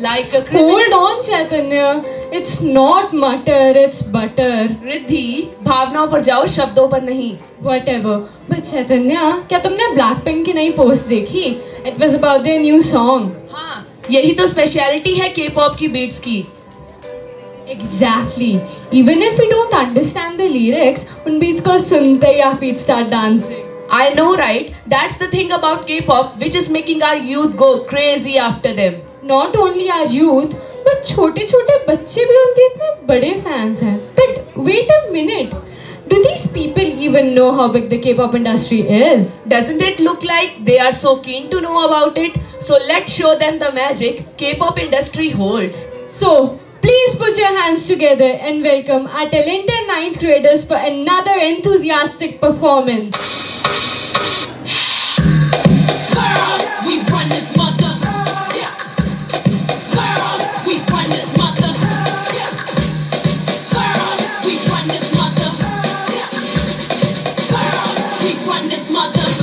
like a criminal. Hold on, Chaitanya. It's not mutter, it's butter. Riddhi भावनाओं पर जाओ शब्दों पर नहीं Whatever. But Chaitanya, क्या तुमने Blackpink की नई पोस्ट देखी? It was about their new song. हाँ यही तो स्पेशलिटी है के पॉप की बीट्स की Exactly. Even if we don't understand the lyrics, उन beats को सुनते ही our feet start dancing. I know right that's the thing about K-pop which is making our youth go crazy after them Not only our youth, but छोटे छोटे बच्चे भी उनके इतने बड़े fans हैं. But wait a minute. Do these people even know how big the K-pop industry is? Doesn't it look like they are so keen to know about it? So let's show them the magic K-pop industry holds. So, please put your hands together and welcome our talented ninth graders for another enthusiastic performance. run this mother.